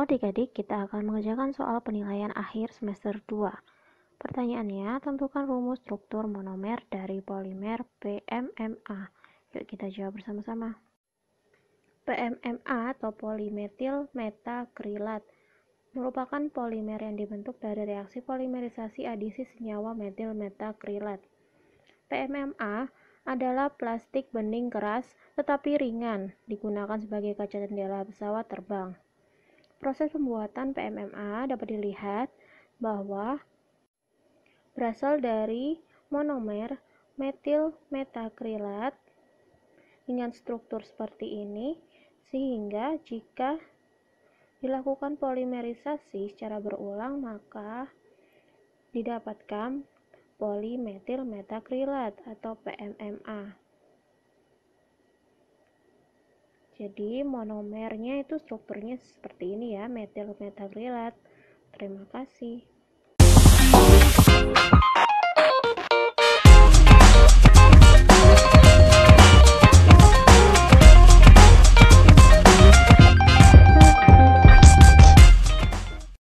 adik-adik, kita akan mengerjakan soal penilaian akhir semester 2. Pertanyaannya, tentukan rumus struktur monomer dari polimer PMMA. Yuk kita jawab bersama-sama. PMMA atau polimetil metakrilat merupakan polimer yang dibentuk dari reaksi polimerisasi adisi senyawa metil metakrilat. PMMA adalah plastik bening keras tetapi ringan, digunakan sebagai kaca jendela pesawat terbang. Proses pembuatan PMMA dapat dilihat bahwa berasal dari monomer metil metakrilat dengan struktur seperti ini sehingga jika dilakukan polimerisasi secara berulang maka didapatkan polimetil metakrilat atau PMMA. Jadi monomernya itu strukturnya seperti ini ya, metil metakrilat. Terima kasih.